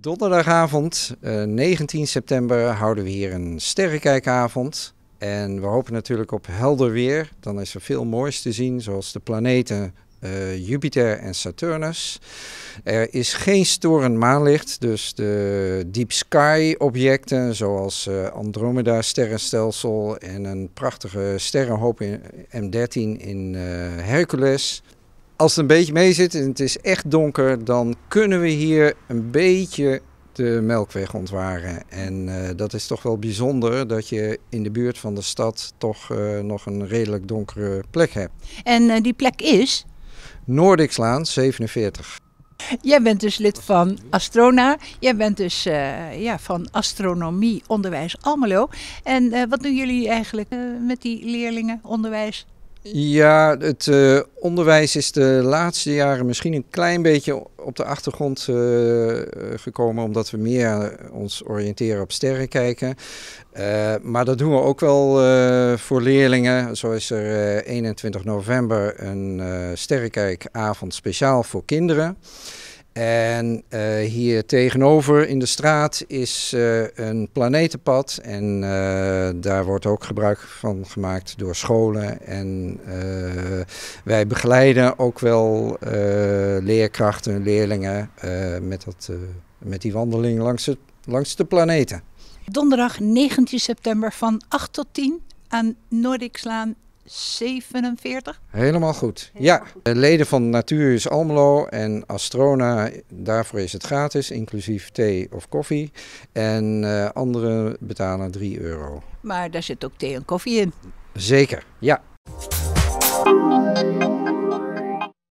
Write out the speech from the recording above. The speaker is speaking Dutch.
Donderdagavond, uh, 19 september, houden we hier een sterrenkijkavond. En we hopen natuurlijk op helder weer. Dan is er veel moois te zien, zoals de planeten uh, Jupiter en Saturnus. Er is geen storend maanlicht, dus de deep sky objecten zoals uh, Andromeda sterrenstelsel en een prachtige sterrenhoop in M13 in Hercules. Als het een beetje mee zit en het is echt donker, dan kunnen we hier een beetje de Melkweg ontwaren. En uh, dat is toch wel bijzonder dat je in de buurt van de stad toch uh, nog een redelijk donkere plek hebt. En uh, die plek is? Noordikslaan 47. Jij bent dus lid van Astrona. Jij bent dus ja, van Astronomie Onderwijs Almelo. En wat doen jullie eigenlijk met die leerlingen onderwijs? Ja, het uh, onderwijs is de laatste jaren misschien een klein beetje op de achtergrond uh, gekomen, omdat we meer ons oriënteren op sterren kijken. Maar dat doen we ook wel voor leerlingen. Zo is er 21 november een sterrenkijkavond speciaal voor kinderen. En uh, hier tegenover in de straat is uh, een planetenpad. En uh, daar wordt ook gebruik van gemaakt door scholen. En wij begeleiden ook wel leerkrachten, leerlingen met, dat, met die wandeling langs, langs de planeten. Donderdag 19 september van 8 tot 10 aan Noordikslaan 47? Helemaal goed. ja, leden van Natuuris Almelo en Astrona, daarvoor is het gratis, inclusief thee of koffie. En uh, anderen betalen 3 euro. Maar daar zit ook thee en koffie in. Zeker, ja.